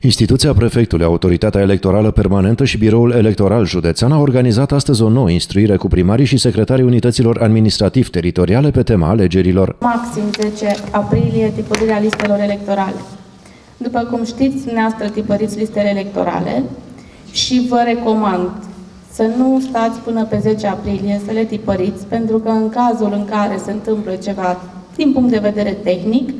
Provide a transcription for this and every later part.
Instituția prefectului, Autoritatea Electorală Permanentă și Biroul Electoral Județean au organizat astăzi o nouă instruire cu primarii și secretarii unităților administrativ-teritoriale pe tema alegerilor. Maxim 10 aprilie tipărirea listelor electorale. După cum știți, dumneavoastră tipăriți listele electorale și vă recomand să nu stați până pe 10 aprilie să le tipăriți, pentru că în cazul în care se întâmplă ceva din punct de vedere tehnic,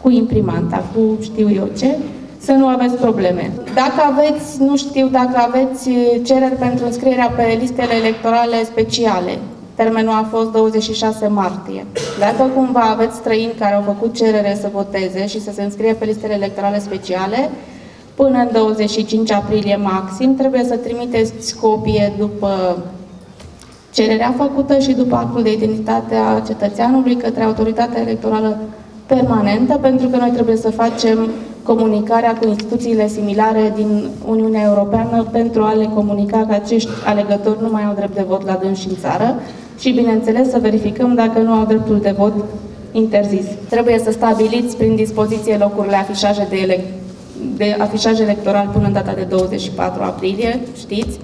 cu imprimanta, cu știu eu ce, să nu aveți probleme. Dacă aveți, nu știu, dacă aveți cereri pentru înscrierea pe listele electorale speciale, termenul a fost 26 martie. Dacă cumva aveți străini care au făcut cerere să voteze și să se înscrie pe listele electorale speciale, până în 25 aprilie maxim, trebuie să trimiteți copie după cererea făcută și după actul de identitate a cetățeanului către autoritatea electorală permanentă, pentru că noi trebuie să facem comunicarea cu instituțiile similare din Uniunea Europeană pentru a le comunica că acești alegători nu mai au drept de vot la dânsi în țară și, bineînțeles, să verificăm dacă nu au dreptul de vot interzis. Trebuie să stabiliți prin dispoziție locurile afișaje de, ele de afișaj electoral până în data de 24 aprilie, știți,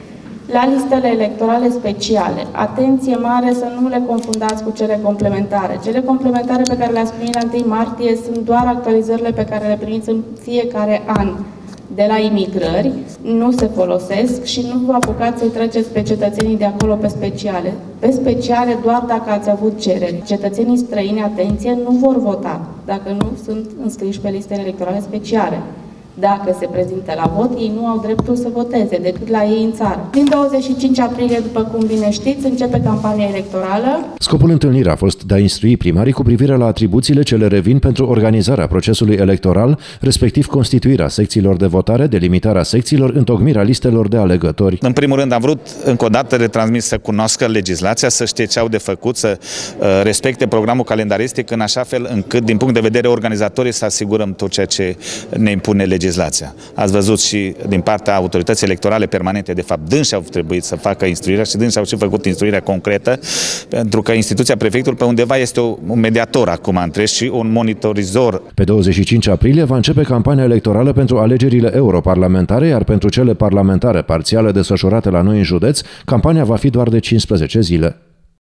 la listele electorale speciale. Atenție mare să nu le confundați cu cele complementare. Cele complementare pe care le-ați primit la 1 martie sunt doar actualizările pe care le primiți în fiecare an de la imigrări, nu se folosesc și nu vă apucați să-i treceți pe cetățenii de acolo pe speciale. Pe speciale doar dacă ați avut cereri. Cetățenii străini, atenție, nu vor vota dacă nu sunt înscriși pe listele electorale speciale dacă se prezintă la vot, ei nu au dreptul să voteze decât la ei în țară. Din 25 aprilie, după cum bine știți, începe campania electorală. Scopul întâlnirii a fost de a instrui primarii cu privire la atribuțiile ce le revin pentru organizarea procesului electoral, respectiv constituirea secțiilor de votare, delimitarea secțiilor, întocmirea listelor de alegători. În primul rând am vrut încă o dată retransmis să cunoască legislația, să știe ce au de făcut, să uh, respecte programul calendaristic în așa fel încât, din punct de vedere organizatorii, să asigurăm tot ceea ce ne impune legislația legislația. Ați văzut și din partea autorității electorale permanente, de fapt, dânsi au trebuit să facă instruirea și dânsi au și făcut instruirea concretă, pentru că instituția prefectului pe undeva este un mediator acum între și un monitorizor. Pe 25 aprilie va începe campania electorală pentru alegerile europarlamentare, iar pentru cele parlamentare parțiale desfășurate la noi în județ, campania va fi doar de 15 zile.